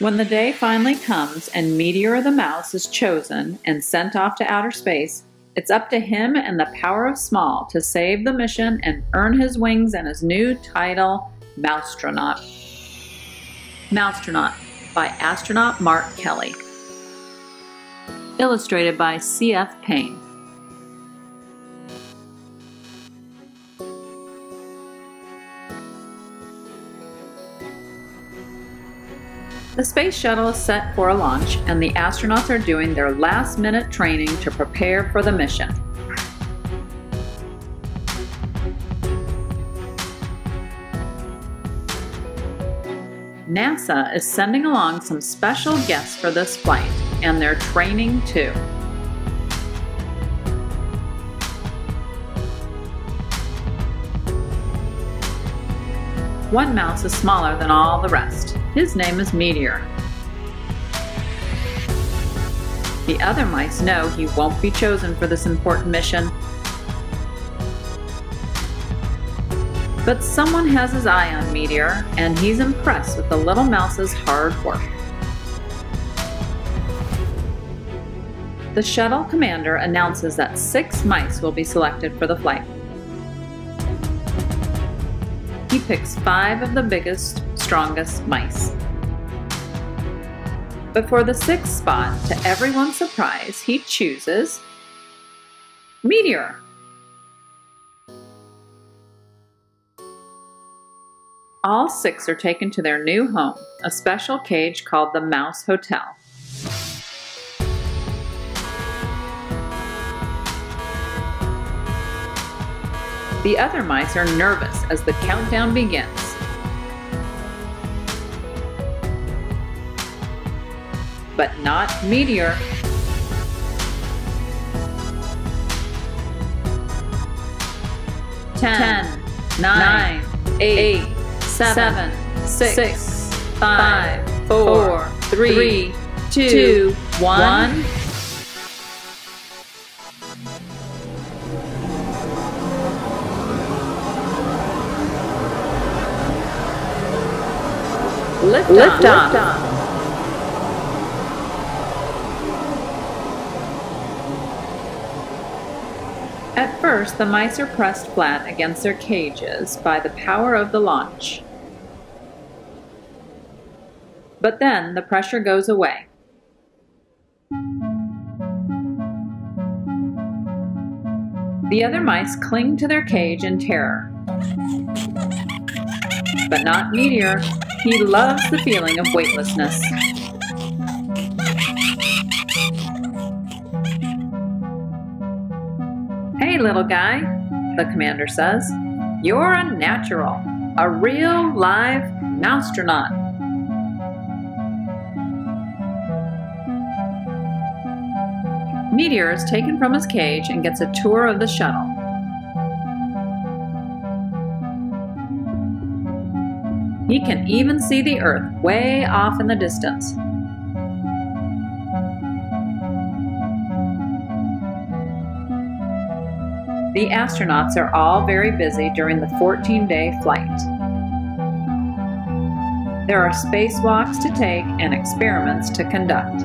When the day finally comes and Meteor the Mouse is chosen and sent off to outer space, it's up to him and the power of small to save the mission and earn his wings and his new title, Mousetronaut. Mousetronaut by astronaut Mark Kelly. Illustrated by C.F. Payne. The space shuttle is set for a launch, and the astronauts are doing their last minute training to prepare for the mission. NASA is sending along some special guests for this flight, and they're training too. One mouse is smaller than all the rest. His name is Meteor. The other mice know he won't be chosen for this important mission. But someone has his eye on Meteor, and he's impressed with the little mouse's hard work. The shuttle commander announces that six mice will be selected for the flight. He picks five of the biggest, strongest mice. But for the sixth spot, to everyone's surprise, he chooses Meteor. All six are taken to their new home, a special cage called the Mouse Hotel. The other mice are nervous as the countdown begins. But not Meteor. Ten, nine, eight, seven, six, five, four, three, two, one. Lift, Lift off. off. At first, the mice are pressed flat against their cages by the power of the launch. But then the pressure goes away. The other mice cling to their cage in terror. But not Meteor. He loves the feeling of weightlessness. Hey, little guy, the commander says. You're a natural, a real live mousetronaut. Meteor is taken from his cage and gets a tour of the shuttle. He can even see the Earth way off in the distance. The astronauts are all very busy during the 14 day flight. There are spacewalks to take and experiments to conduct.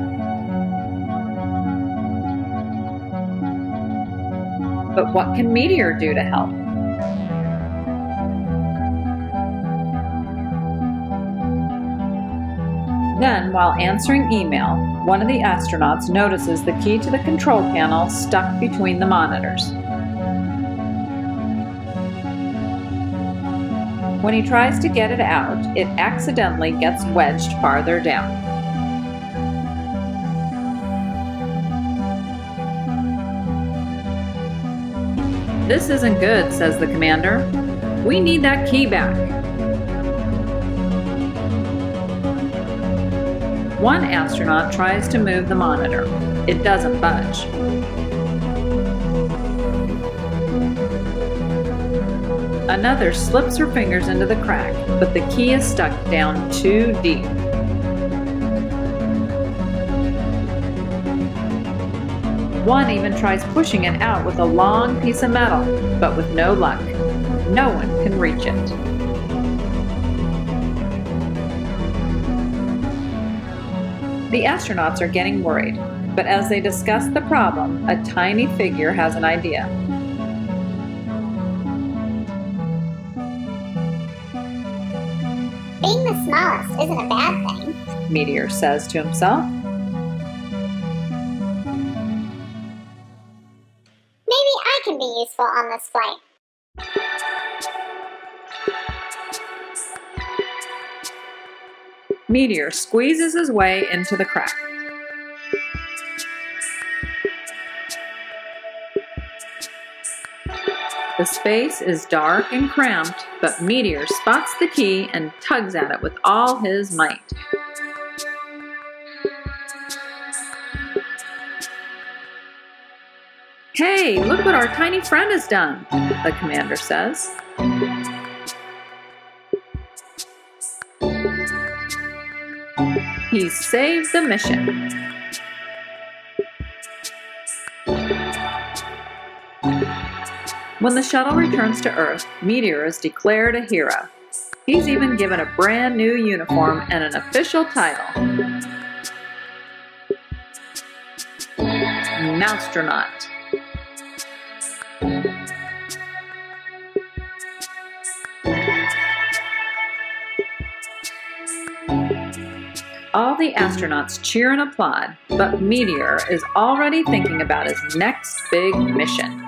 But what can Meteor do to help? Then, while answering email, one of the astronauts notices the key to the control panel stuck between the monitors. When he tries to get it out, it accidentally gets wedged farther down. This isn't good, says the commander. We need that key back. One astronaut tries to move the monitor. It doesn't budge. Another slips her fingers into the crack, but the key is stuck down too deep. One even tries pushing it out with a long piece of metal, but with no luck. No one can reach it. The astronauts are getting worried, but as they discuss the problem, a tiny figure has an idea. Smallest isn't a bad thing. Meteor says to himself. Maybe I can be useful on this flight. Meteor squeezes his way into the crack. The space is dark and cramped, but Meteor spots the key and tugs at it with all his might. Hey, look what our tiny friend has done, the commander says. He saved the mission. When the shuttle returns to Earth, Meteor is declared a hero. He's even given a brand new uniform and an official title. Mousetronaut. All the astronauts cheer and applaud, but Meteor is already thinking about his next big mission.